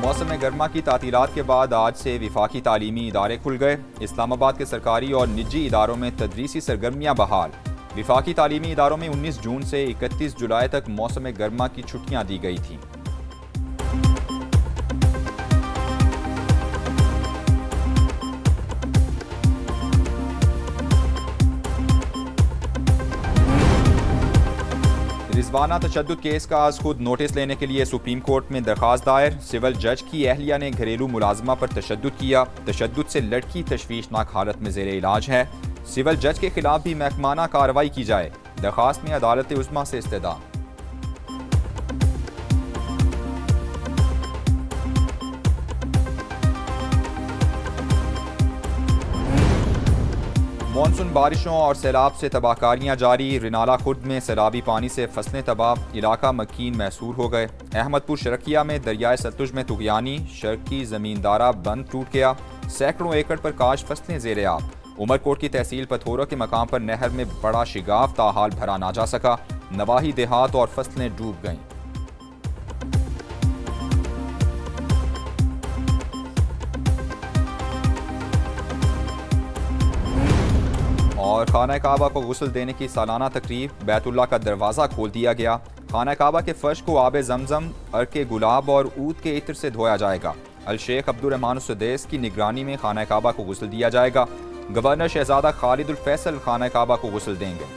मौसम गर्मा की तातीलत के बाद आज से विफाकी तालीमी इदारे खुल गए। इस्लामाबाद के सरकारी और निजी इदारों में तदरीसी सरगर्मियाँ बहाल। विफाकी तालीमी इदारों में 19 जून से 31 जुलाई तक मौसम गर्मा की छुट्टियाँ दी गई थीं। रिजवाना तशद केस का आज खुद नोटिस लेने के लिए सुप्रीम कोर्ट में दरख्वास्त दायर। सिविल जज की अहलिया ने घरेलू मुलाजमा पर तशद किया। तशद से लड़की तशवीशनाक हालत में जेर इलाज है। सिविल जज के खिलाफ भी महकमाना कार्रवाई की जाए। दरखास्त में अदालत उजमा से इस्तेदा। मानसून बारिशों और सैलाब से तबाहकारियाँ जारी। रिनाला खुर्द में सैलाबी पानी से फ़सलें तबाह, इलाका मकीन मैसूर हो गए। अहमदपुर शरकिया में दरियाए सतलुज में तुगयानी, शर्की ज़मींदारा बंद टूट गया। सैकड़ों एकड़ पर काश फ़सलें जेर आप। उमरकोट की तहसील पथोरा के मकाम पर नहर में बड़ा शिगाफ, ताहाल भरा ना जा सका। नवाही देहात और फ़सलें डूब गईं। और खाना काबा को गसल देने की सालाना तकरीब बैतुल्ला का दरवाज़ा खोल दिया गया। खाना काबा के फर्श को आब जमजम, अरके गुलाब और ऊद के इत्र से धोया जाएगा। अल शेख अब्दुलरहमान सदेस की निगरानी में खाना काबा को गसल दिया जाएगा। गवर्नर शहजादा खालिद फैसल खाना काबा को गसल देंगे।